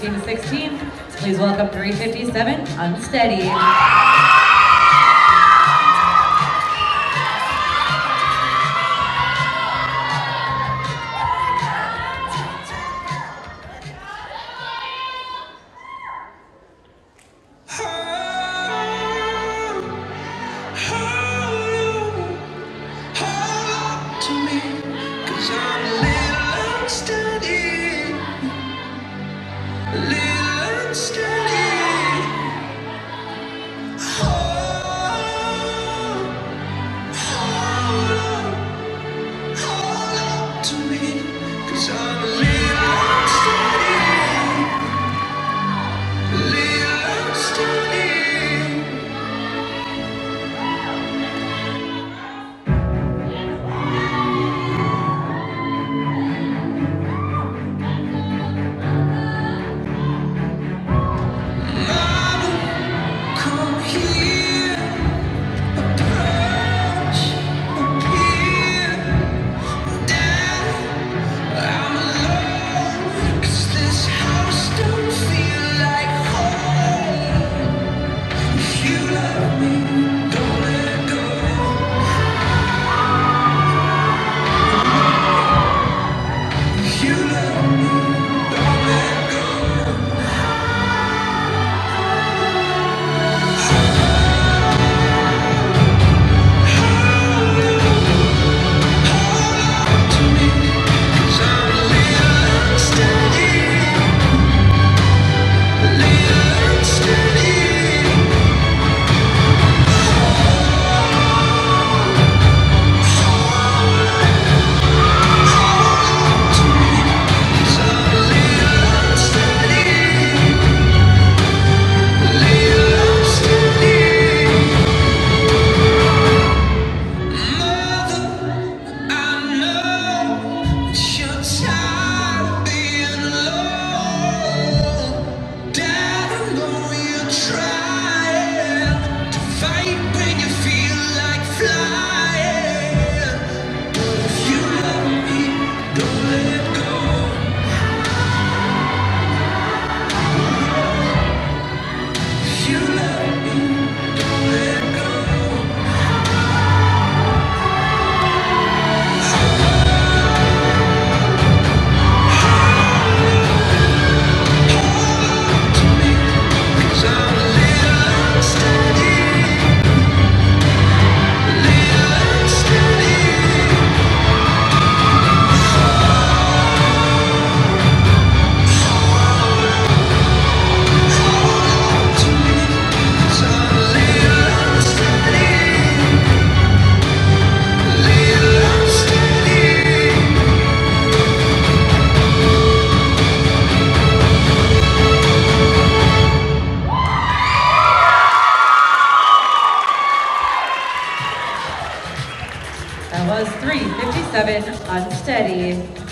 16 to 16. Please welcome 357, Unsteady. try That was 357 Unsteady.